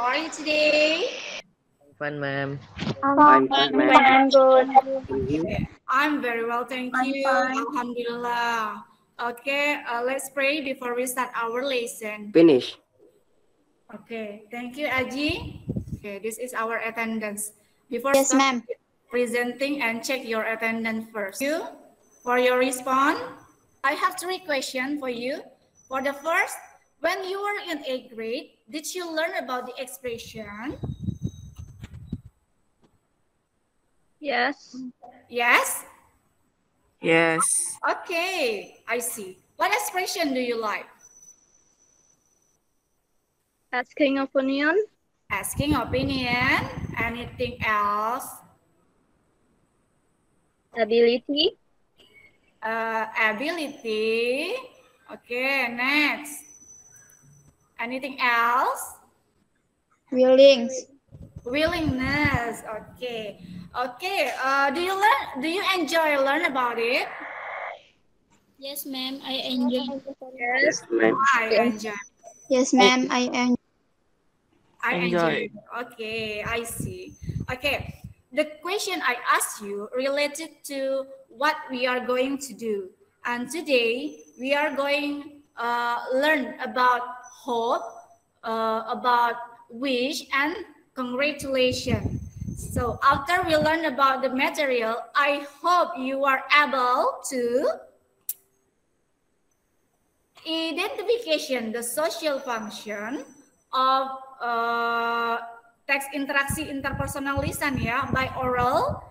How are you today? Fun, ma'am. I'm fine, ma'am. I'm good. Thank you. I'm very well, thank I'm you. fine. Alhamdulillah. Okay, uh, let's pray before we start our lesson. Finish. Okay, thank you, Aji. Okay, this is our attendance. Before Yes, ma'am. presenting and check your attendance first. You, for your response, I have three questions for you. For the first, when you were in eighth grade, did you learn about the expression? Yes. Yes? Yes. Okay, I see. What expression do you like? Asking opinion. Asking opinion. Anything else? Ability. Uh, ability. Okay, next. Anything else? Willings. Willingness. Okay. Okay. Uh, do you learn? Do you enjoy learn about it? Yes, ma'am. I enjoy. Yes. Ma'am. I enjoy. Yes, ma'am. I am. I Enjoy. enjoy. Okay, I see. Okay, the question I asked you related to what we are going to do, and today we are going uh, learn about hope, uh, about wish, and congratulation. So after we learn about the material, I hope you are able to identification the social function of uh, teks interaksi interpersonal lisan ya by oral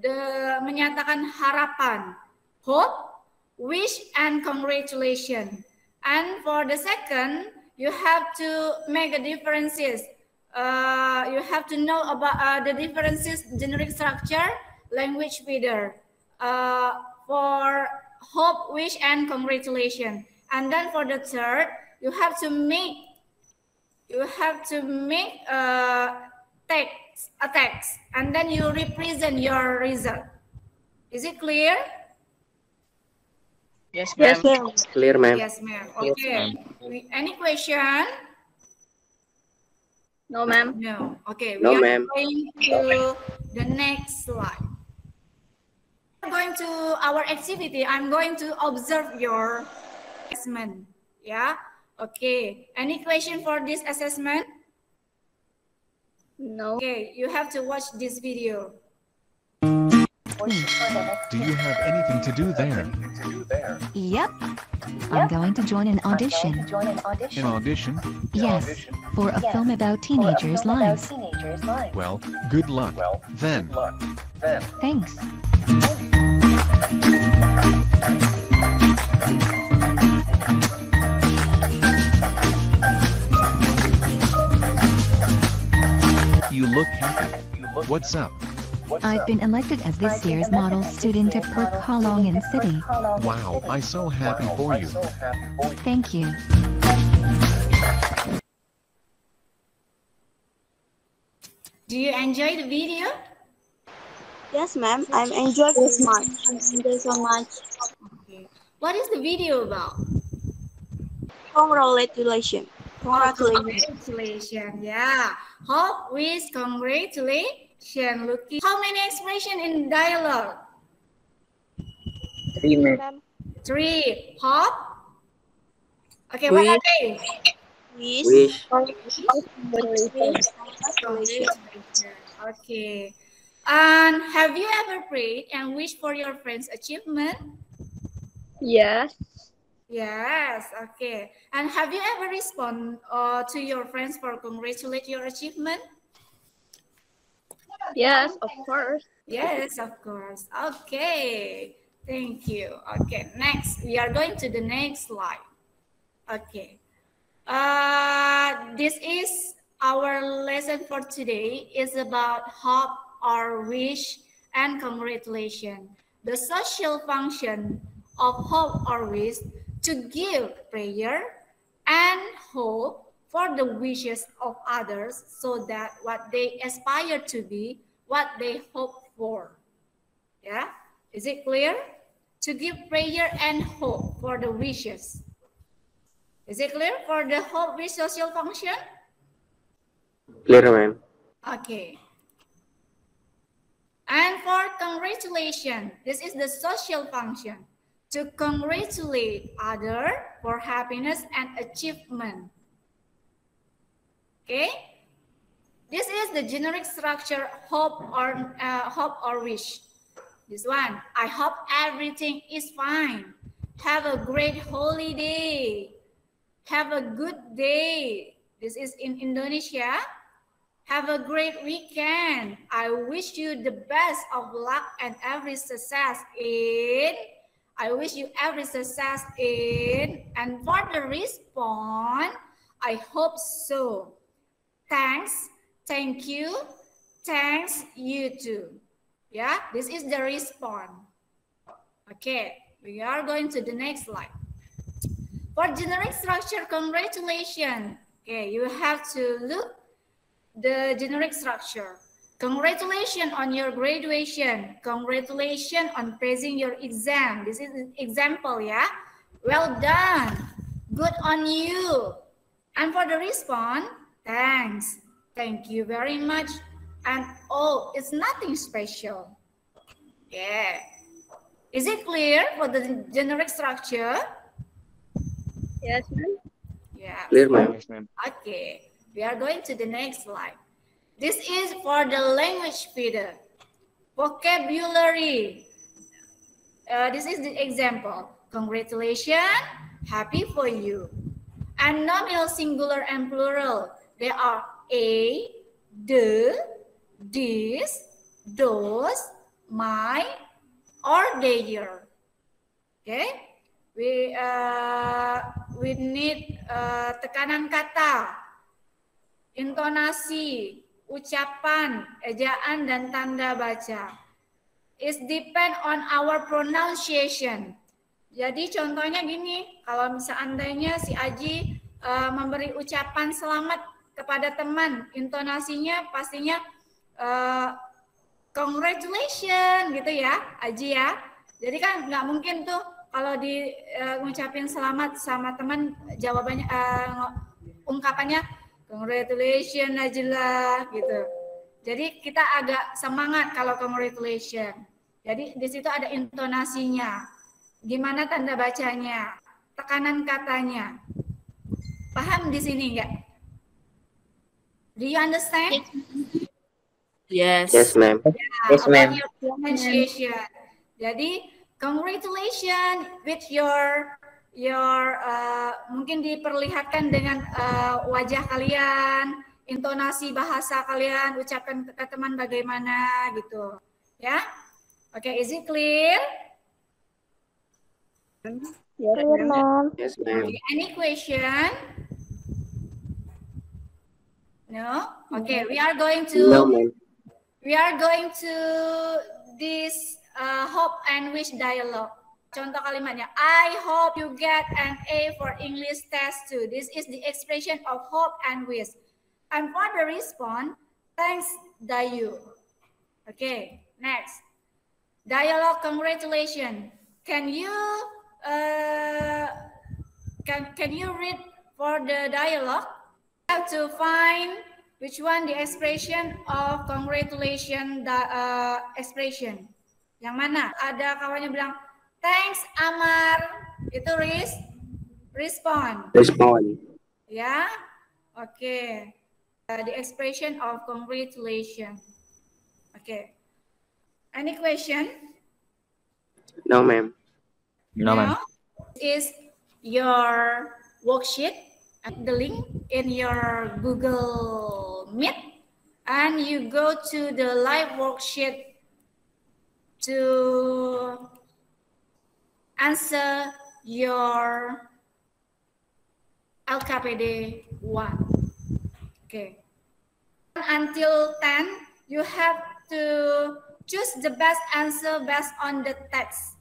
the menyatakan harapan hope wish and congratulation and for the second you have to make a differences uh, you have to know about uh, the differences generic structure language feature uh, for hope wish and congratulation and then for the third you have to make you have to make a text, a text, and then you represent your result. Is it clear? Yes, ma'am. Yes, ma'am. Clear, ma'am. Yes, ma'am. Yes, Okay. We- Any question? No, ma'am. No. Okay. No, we are ma'am. going to the next slide. Going to our activity. I'm going to observe your assessment. Yeah. Okay. Any question for this assessment? No. Okay. You have to watch this video. Do you have anything to do there? Yep. I'm going to join an audition. An audition? Yes, for a film about teenagers' lives. Well, good luck. Then. Thanks. You look happy. What's up? I've been elected as this year's model student at Perth Kalongan City. Wow, I'm so happy for you. Thank you. Do you enjoy the video? Yes, ma'am. I'm enjoying this much. Thank you so much. Okay. What is the video about? Congratulations. Oh, congratulations. Congratulations. Yeah. Hope, wish, congratulations. Looking. How many expression in dialogue? Three, ma'am. Three. Hope. Okay, Wish. what are they? Wish. Wish. Congratulations. Okay. And have you ever prayed and wished for your friend's achievement? Yes. Yes. Okay. And have you ever respond uh, to your friends for congratulate your achievement? Yes, of course. Yes, of course. Okay. Thank you. Okay. Next, we are going to the next slide. Okay. Uh, this is our lesson for today is about hope or wish and congratulation. The social function of hope or wish to give prayer and hope for the wishes of others so that what they aspire to be, what they hope for. Yeah, is it clear? To give prayer and hope for the wishes. Is it clear for the hope with social function? Clear, ma'am. Okay. And for congratulation, this is the social function. To congratulate other for happiness and achievement. Okay. This is the generic structure hope or uh, hope or wish. This one, I hope everything is fine. Have a great holiday. Have a good day. This is in Indonesia. Have a great weekend. I wish you the best of luck and every success in. I wish you every success in. And for the response, I hope so. Thanks. Thank you. Thanks, you too. Yeah, this is the response. Okay, we are going to the next slide. For generic structure, congratulations. Okay, you have to look the generic structure. Congratulations on your graduation. Congratulations on passing your exam. This is an example, yeah? Well done. Good on you. And for the response, thanks. Thank you very much. And oh, it's nothing special. Yeah. Is it clear for the generic structure? Yes, ma'am. Yeah. Clear, ma'am. Okay, we are going to the next slide. This is for the language feature. Vocabulary. Uh, this is the example. Congratulations, happy for you. And nominal singular and plural. They are a, the, this, those, my, or their. Okay? We uh, we need uh, tekanan kata, intonasi, ucapan, ejaan dan tanda baca. It depend on our pronunciation. Jadi contohnya gini, kalau seandainya si Aji uh, memberi ucapan selamat kepada teman, intonasinya pastinya uh, congratulations gitu ya, Aji ya. Jadi kan nggak mungkin tuh kalau di uh, ngucapin selamat sama teman jawabannya uh, ungkapannya congratulations Najla gitu. Jadi kita agak semangat kalau congratulations. Jadi di situ ada intonasinya. Gimana tanda bacanya? Tekanan katanya. Paham di sini enggak? Do you understand? Yes. Yes, ma'am. Yes, ma'am. Your pronunciation. Jadi congratulations with your your uh, mungkin diperlihatkan dengan uh, wajah kalian, intonasi bahasa kalian, ucapkan ke teman bagaimana gitu. Ya. Oke, okay, is it clear? Yes, ma'am. Yes, ma'am. Okay, any question? No? Okay, we are going to No, we are going to this uh, hope and wish dialogue. Contoh kalimatnya, I hope you get an A for English test too. This is the expression of hope and wish. And for the response, thanks Dayu. Okay, next. Dialogue congratulations. Can you uh, can can you read for the dialogue? You have to find which one the expression of congratulation the uh, expression. Yang mana? Ada kawannya bilang, thanks Amar. Itu res respond. Respond. Ya, oke. Okay. Uh, the expression of congratulation. Oke. Okay. Any question? No, ma'am. No, ma'am. Is your worksheet the link in your Google Meet and you go to the live worksheet to answer your LKPD 1. Okay. Until 10, you have to choose the best answer based on the text.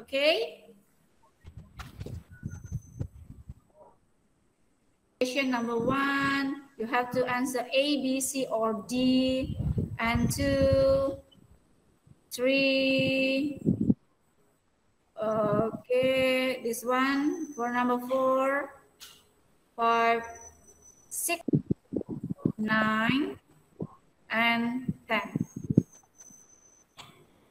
Okay. Question number one, you have to answer A, B, C, or D. And two, three. Okay, this one for number four, five, six, nine, and 10.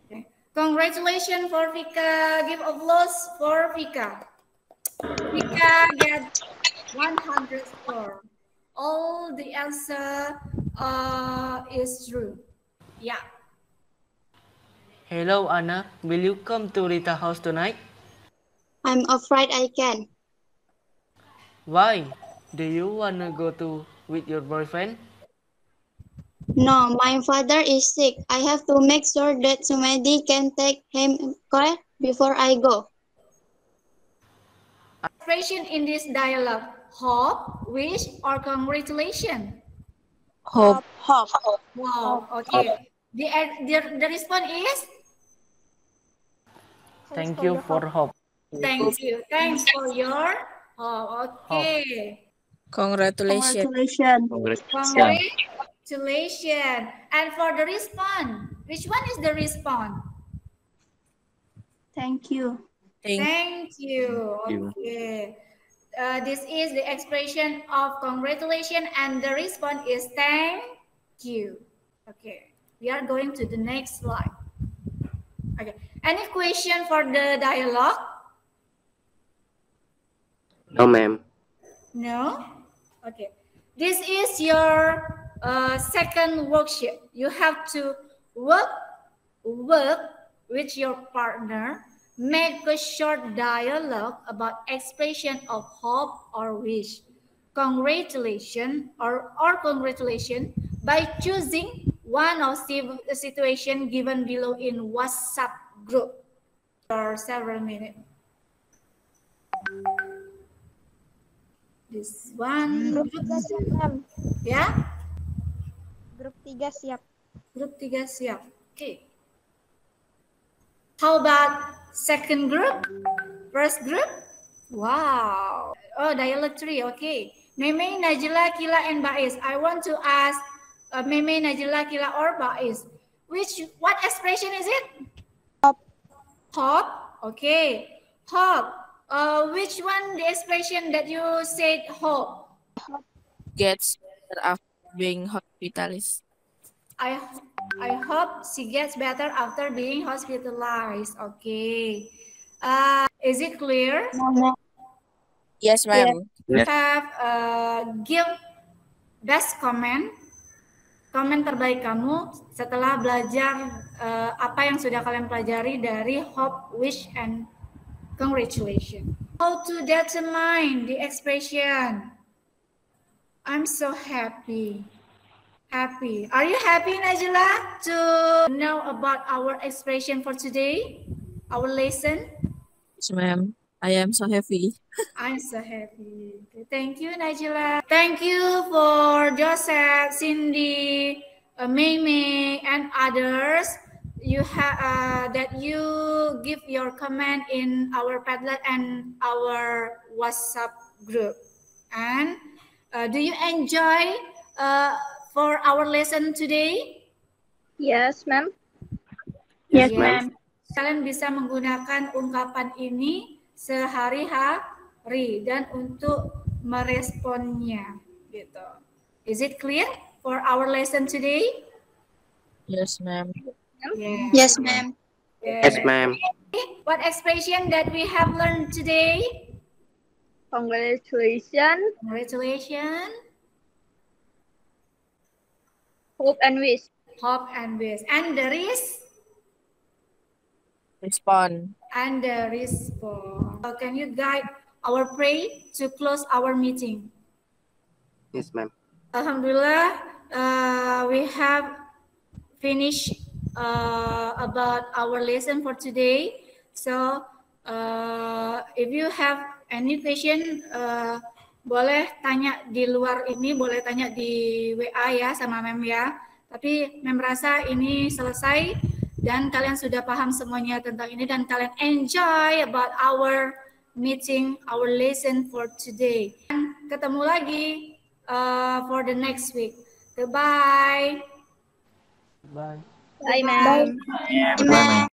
Okay. Congratulations for Vika. Give applause for Vika. Vika get 100 score. All the answer uh, is true. Yeah. Hello, Anna. Will you come to Rita house tonight? I'm afraid I can. Why? Do you wanna go to with your boyfriend? No, my father is sick. I have to make sure that somebody can take him care before I go. Expression in this dialogue: hope, wish, or congratulation. Hope. Hope. Wow. Okay. The uh, the, the response is Thank you for hope. thank you. Thanks for your hope. Okay. Congratulations. Congratulations. Congratulations. And for the response, which one is the response? Thank you. Thank Thank you. you. Okay. Uh, this is the expression of congratulation and the response is thank you. Okay. We are going to the next slide. Okay. Any question for the dialogue? No, ma'am. No? Okay. This is your uh, second worksheet. You have to work, work with your partner, make a short dialogue about expression of hope or wish. Congratulations or, or congratulations by choosing one of the situation given below in WhatsApp group for several minutes. This one. Hmm. Ya, Grup 3 siap. grup tiga siap. Oke. How about second group? First group? Wow. Oh, dialogue three. Okay. Meme, Najila, Kila, and Baiz. I want to ask uh, Meme, Najila, Kila, or Baiz. Which, what expression is it? Hope. Hope. Okay. Hope. Uh, which one the expression that you said hope? gets better after being hospitalized. I I hope she gets better after being hospitalized. Okay. Uh, is it clear? Yes, ma'am. Yes. Have uh, give best comment. Komen terbaik kamu setelah belajar uh, apa yang sudah kalian pelajari dari hope, wish, and congratulations. How to determine the expression? I'm so happy. Happy. Are you happy, Najila, to know about our expression for today? Our lesson? Yes, ma'am. I am so happy. I'm so happy. Thank you, Najila. Thank you for Joseph, Cindy, uh, Mei and others. You have uh, that you give your comment in our Padlet and our WhatsApp group. And uh, do you enjoy uh, for our lesson today? Yes, ma'am. Yes, ma'am. Kalian bisa menggunakan ungkapan ini sehari-hari dan untuk meresponnya gitu. Is it clear for our lesson today? Yes, ma'am. Yeah. Yes, ma'am. Yes, ma'am. What expression that we have learned today? Congratulations. Congratulations, Hope and wish. hope and wish. And there is Respond. and there is for. Uh, Can you guide our pray to close our meeting? Yes, ma'am. Alhamdulillah, uh, we have finished uh, about our lesson for today. So, uh, if you have any question, uh, boleh tanya di luar ini, boleh tanya di WA ya sama Mem ya. Tapi Mem rasa ini selesai dan kalian sudah paham semuanya tentang ini dan kalian enjoy about our meeting, our lesson for today. Dan ketemu lagi uh, for the next week. Goodbye. Bye. Bye, ma'am. Bye, ma'am.